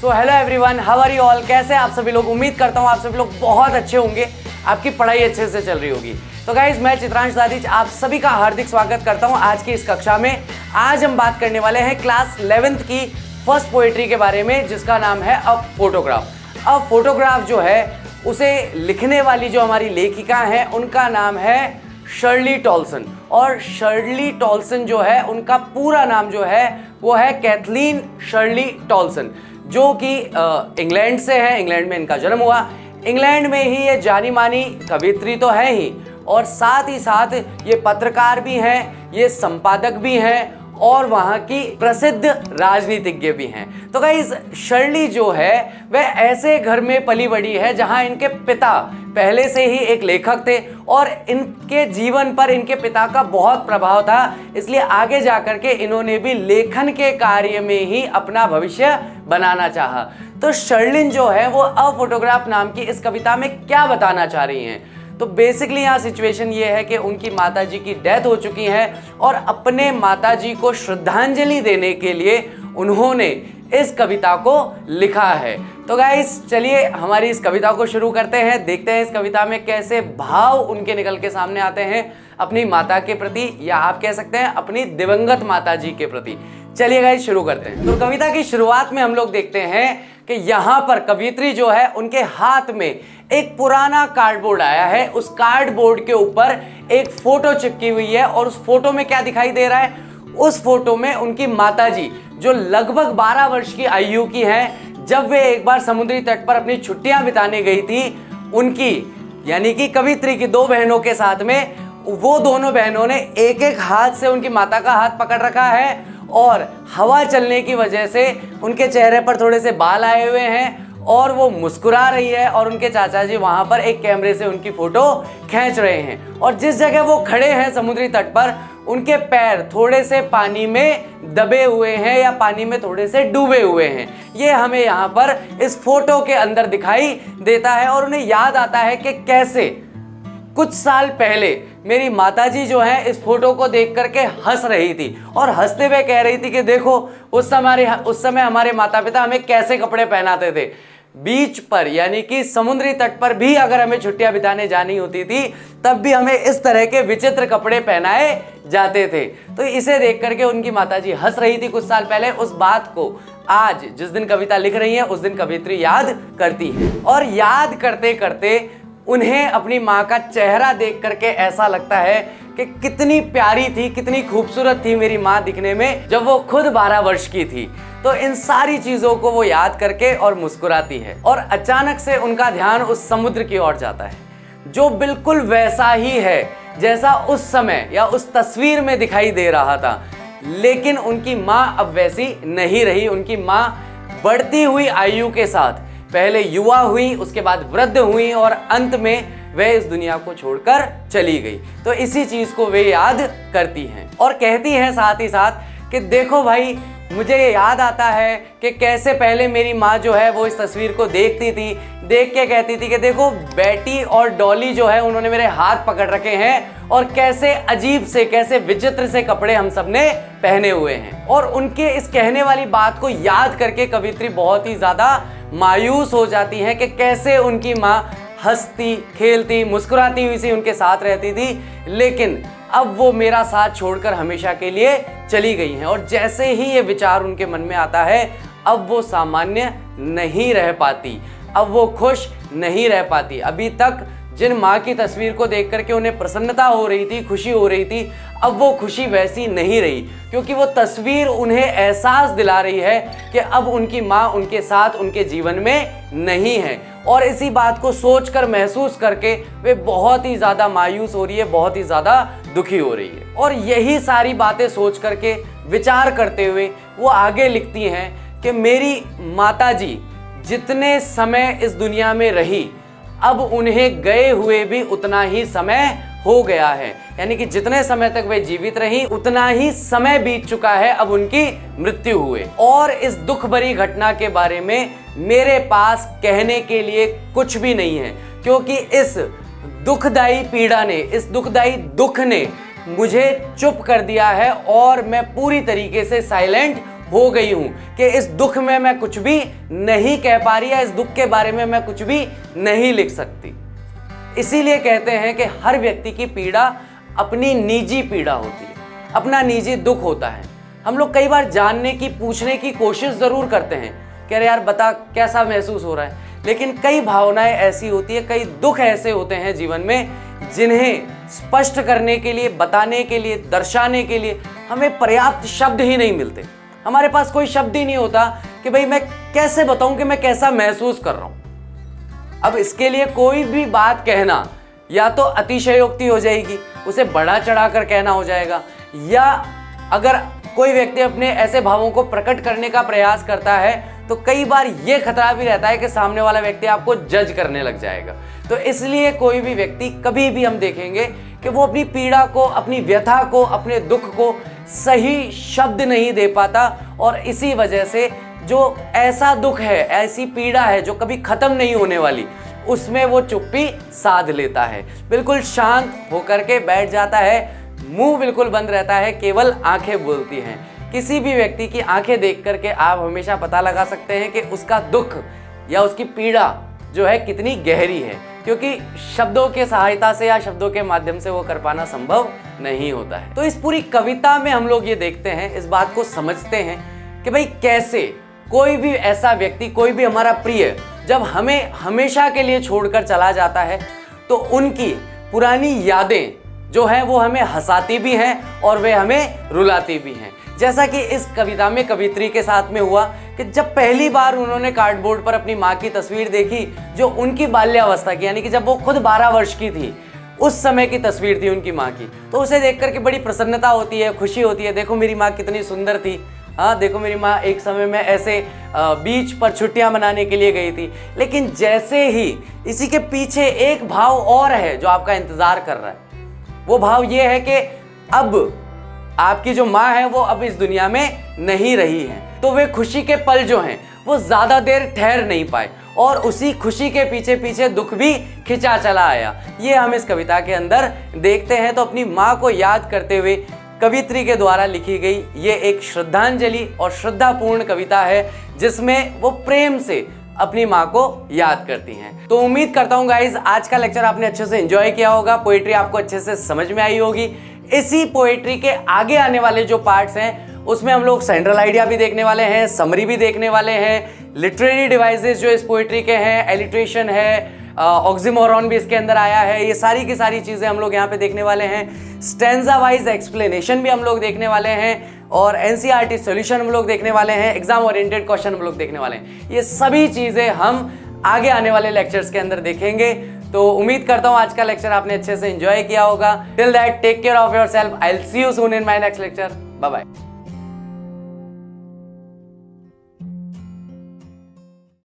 So hello everyone how are you all कैसे आप सभी लोग? उम्मीद करता हूँ आप सभी लोग बहुत अच्छे होंगे। आपकी पढ़ाई अच्छे से चल रही होगी। तो गाइज़ मैं चित्रांश दादिच आप सभी का हार्दिक स्वागत करता हूँ आज की इस कक्षा में। आज हम बात करने वाले हैं क्लास 11th की फ़र्स्ट पोएट्री के बारे में, जिसका नाम है अ फोटोग्राफ अ फोटोग्राफ जो है, उसे लिखने वाली जो हमारी लेखिका हैं, उनका नाम है शर्ली टॉल्सन और शर्ली टॉल्सन जो है, उनका पूरा नाम जो है, वो है कैथलीन शर्ली टॉल्सन जो कि इंग्लैंड से है। इंग्लैंड में इनका जन्म हुआ। इंग्लैंड में ही ये जानी मानी कवित्री तो है ही। और साथ ही साथ ये पत्रकार भी हैं, ये संपादक भी हैं, और वहाँ की प्रसिद्ध राजनीतिज्ञ भी हैं। तो गाइज़ शर्ली जो है, वह ऐसे घर में पली बड़ी है जहाँ इनके पिता पहले से ही एक लेखक थे और इनके जीवन पर इनके पिता का बहुत प्रभाव था। इसलिए आगे जाकर के इन्होंने भी लेखन के कार्य में ही अपना भविष्य बनाना चाहा। तो शर्लिन जो है, वो अ फोटोग्राफ नाम की इस कविता में क्या बताना चाह रही हैं? तो बेसिकली यहाँ सिचुएशन ये है कि उनकी माताजी की डेथ हो चुकी है और अपने माताजी को श्रद्धांजलि देने के लिए उन्होंने इस कविता को लिखा है। तो गाइस चलिए हमारी इस कविता को शुरू करते हैं। देखते हैं इस कविता में कैसे भाव उनके निकल के सामने आते हैं अपनी माता के प्रति, या आप कह सकते हैं अपनी दिवंगत माता जी के प्रति। चलिए गाइस शुरू करते हैं। तो कविता की शुरुआत में हम लोग देखते हैं कि यहाँ पर कवित्री जो है, उनके हाथ में एक पुराना कार्डबोर्ड आया है। उस कार्डबोर्ड के ऊपर एक फ़ोटो चिपकी हुई है और उस फ़ोटो में क्या दिखाई दे रहा है? उस फ़ोटो में उनकी माताजी जो लगभग 12 वर्ष की आयु की हैं, जब वे एक बार समुद्री तट पर अपनी छुट्टियाँ बिताने गई थी, उनकी, यानी कि कवित्री की दो बहनों के साथ में, वो दोनों बहनों ने एक एक हाथ से उनकी माता का हाथ पकड़ रखा है और हवा चलने की वजह से उनके चेहरे पर थोड़े से बाल आए हुए हैं और वो मुस्कुरा रही है और उनके चाचा जी वहाँ पर एक कैमरे से उनकी फ़ोटो खींच रहे हैं। और जिस जगह वो खड़े हैं समुद्री तट पर उनके पैर थोड़े से पानी में दबे हुए हैं या पानी में थोड़े से डूबे हुए हैं। ये हमें यहाँ पर इस फ़ोटो के अंदर दिखाई देता है और उन्हें याद आता है कि कैसे, कुछ साल पहले मेरी माताजी जो है इस फ़ोटो को देख करके हंस रही थी और हँसते हुए कह रही थी कि देखो, उस समय उस समय हमारे माता पिता हमें कैसे कपड़े पहनाते थे। बीच पर, यानी कि समुद्री तट पर भी अगर हमें छुट्टियाँ बिताने जानी होती थी, तब भी हमें इस तरह के विचित्र कपड़े पहनाए जाते थे। तो इसे देख करके उनकी माताजी हंस रही थी कुछ साल पहले उस बात को। आज जिस दिन कविता लिख रही है, उस दिन कवित्री याद करती है। और याद करते करते उन्हें अपनी माँ का चेहरा देख करके ऐसा लगता है कि कितनी प्यारी थी, कितनी खूबसूरत थी मेरी माँ दिखने में, जब वो खुद बारह वर्ष की थी। तो इन सारी चीज़ों को वो याद करके और मुस्कुराती है। और अचानक से उनका ध्यान उस समुद्र की ओर जाता है, जो बिल्कुल वैसा ही है। जैसा उस समय या उस तस्वीर में दिखाई दे रहा था। लेकिन उनकी माँ अब वैसी नहीं रही। उनकी माँ बढ़ती हुई आयु के साथ, पहले युवा हुई, उसके बाद वृद्ध हुई और अंत में वह इस दुनिया को छोड़कर चली गई। तो इसी चीज़ को वे याद करती हैं और कहती हैं साथ ही साथ कि देखो भाई मुझे ये याद आता है कि कैसे पहले मेरी माँ जो है वो इस तस्वीर को देखती थी, देख के कहती थी कि देखो, बेटी और डॉली जो है उन्होंने मेरे हाथ पकड़ रखे हैं और कैसे अजीब से, कैसे विचित्र से कपड़े हम सबने पहने हुए हैं। और उनके इस कहने वाली बात को याद करके कवित्री बहुत ही ज़्यादा मायूस हो जाती है कि कैसे उनकी माँ हंसती, खेलती, मुस्कुराती हुई सी उनके साथ रहती थी। लेकिन अब वो मेरा साथ छोड़कर हमेशा के लिए चली गई हैं। और जैसे ही ये विचार उनके मन में आता है, अब वो सामान्य नहीं रह पाती। अब वो खुश नहीं रह पाती। अभी तक जिन माँ की तस्वीर को देख करके उन्हें प्रसन्नता हो रही थी, खुशी हो रही थी, अब वो खुशी वैसी नहीं रही। क्योंकि वो तस्वीर उन्हें एहसास दिला रही है कि अब उनकी माँ उनके साथ, उनके जीवन में नहीं है। और इसी बात को सोचकर महसूस करके वे बहुत ही ज़्यादा मायूस हो रही है, बहुत ही ज़्यादा दुखी हो रही है। और यही सारी बातें सोच करके विचार करते हुए वो आगे लिखती हैं कि मेरी माता जी जितने समय इस दुनिया में रही, अब उन्हें गए हुए भी उतना ही समय हो गया है। यानी कि जितने समय तक वे जीवित रही, उतना ही समय बीत चुका है, अब उनकी मृत्यु हुए। और इस दुख भरी घटना के बारे में मेरे पास कहने के लिए कुछ भी नहीं है, क्योंकि इस दुखदाई पीड़ा ने, इस दुखदाई दुख ने मुझे चुप कर दिया है और मैं पूरी तरीके से साइलेंट हो गई हूँ कि इस दुख में मैं कुछ भी नहीं कह पा रही है इस दुख के बारे में मैं कुछ भी नहीं लिख सकती। इसीलिए कहते हैं कि हर व्यक्ति की पीड़ा अपनी निजी पीड़ा होती है, अपना निजी दुख होता है। हम लोग कई बार जानने की, पूछने की कोशिश ज़रूर करते हैं कि अरे यार, बता, कैसा महसूस हो रहा है? लेकिन कई भावनाएँ ऐसी होती है, कई दुख ऐसे होते हैं जीवन में, जिन्हें स्पष्ट करने के लिए, बताने के लिए, दर्शाने के लिए हमें पर्याप्त शब्द ही नहीं मिलते। हमारे पास कोई शब्द ही नहीं होता कि भाई, मैं कैसे बताऊँ कि मैं कैसा महसूस कर रहा हूँ? अब इसके लिए कोई भी बात कहना या तो अतिशयोक्ति हो जाएगी, उसे बड़ा चढ़ाकर कहना हो जाएगा, या अगर कोई व्यक्ति अपने ऐसे भावों को प्रकट करने का प्रयास करता है तो कई बार ये खतरा भी रहता है कि सामने वाला व्यक्ति आपको जज करने लग जाएगा। तो इसलिए कोई भी व्यक्ति कभी भी हम देखेंगे कि वो अपनी पीड़ा को, अपनी व्यथा को, अपने दुख को सही शब्द नहीं दे पाता और इसी वजह से जो ऐसा दुख है, ऐसी पीड़ा है जो कभी खत्म नहीं होने वाली, उसमें वो चुप्पी साध लेता है। बिल्कुल शांत होकर के बैठ जाता है, मुँह बिल्कुल बंद रहता है, केवल आँखें बोलती हैं। किसी भी व्यक्ति की आँखें देख करके आप हमेशा पता लगा सकते हैं कि उसका दुख या उसकी पीड़ा जो है कितनी गहरी है, क्योंकि शब्दों के सहायता से या शब्दों के माध्यम से वो कर पाना संभव नहीं होता है। तो इस पूरी कविता में हम लोग ये देखते हैं, इस बात को समझते हैं कि भाई कैसे कोई भी ऐसा व्यक्ति, कोई भी हमारा प्रिय जब हमें हमेशा के लिए छोड़कर चला जाता है तो उनकी पुरानी यादें जो हैं वो हमें हंसाती भी हैं और वे हमें रुलाती भी हैं। जैसा कि इस कविता में कवित्री के साथ में हुआ कि जब पहली बार उन्होंने कार्डबोर्ड पर अपनी माँ की तस्वीर देखी, जो उनकी बाल्यावस्था की, यानी कि जब वो खुद 12 वर्ष की थी, उस समय की तस्वीर थी उनकी माँ की। तो उसे देख करके बड़ी प्रसन्नता होती है, खुशी होती है, देखो मेरी माँ कितनी सुंदर थी। हाँ देखो मेरी माँ एक समय में ऐसे बीच पर छुट्टियाँ मनाने के लिए गई थी। लेकिन जैसे ही इसी के पीछे एक भाव और है जो आपका इंतज़ार कर रहा है, वो भाव ये है कि अब आपकी जो माँ है, वो अब इस दुनिया में नहीं रही है। तो वे खुशी के पल जो हैं, वो ज़्यादा देर ठहर नहीं पाए और उसी खुशी के पीछे पीछे दुख भी खिंचा चला आया। ये हम इस कविता के अंदर देखते हैं। तो अपनी माँ को याद करते हुए कवित्री के द्वारा लिखी गई ये एक श्रद्धांजलि और श्रद्धापूर्ण कविता है, जिसमें वो प्रेम से अपनी माँ को याद करती हैं। तो उम्मीद करता हूँ गाइज़ आज का लेक्चर आपने अच्छे से एंजॉय किया होगा। पोइट्री आपको अच्छे से समझ में आई होगी। इसी पोएट्री के आगे आने वाले जो पार्ट्स हैं, उसमें हम लोग सेंट्रल आइडिया भी देखने वाले हैं समरी भी देखने वाले हैं लिटरेरी डिवाइसेस जो इस पोएट्री के हैं एलिट्रेशन है ऑक्सीमोरॉन भी इसके अंदर आया है, ये सारी की सारी चीज़ें हम लोग यहाँ पे देखने वाले हैं। स्टेंजा वाइज एक्सप्लेनेशन भी हम लोग देखने वाले हैं और एन सोल्यूशन हम लोग देखने वाले हैं एग्ज़ाम ओरिएंटेड क्वेश्चन हम लोग देखने वाले हैं। ये सभी चीज़ें हम आगे आने वाले लेक्चर्स के अंदर देखेंगे। तो उम्मीद करता हूँ आज का लेक्चर आपने अच्छे से इंजॉय किया होगा। Till that take care of your self I see you soon in my next lecture bye bye